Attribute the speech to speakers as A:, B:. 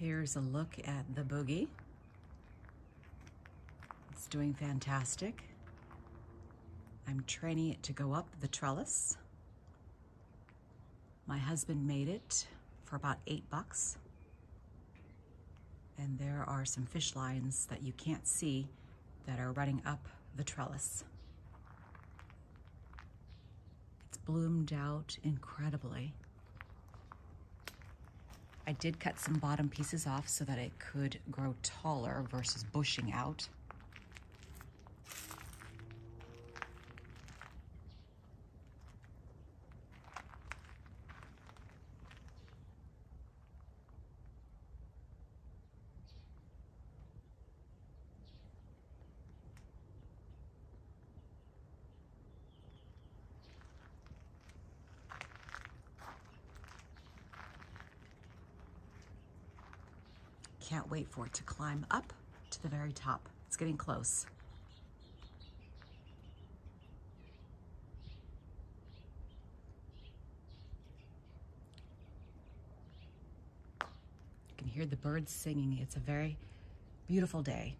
A: Here's a look at the boogie. It's doing fantastic. I'm training it to go up the trellis. My husband made it for about eight bucks. And there are some fish lines that you can't see that are running up the trellis. It's bloomed out incredibly. I did cut some bottom pieces off so that it could grow taller versus bushing out. Can't wait for it to climb up to the very top. It's getting close. You can hear the birds singing. It's a very beautiful day.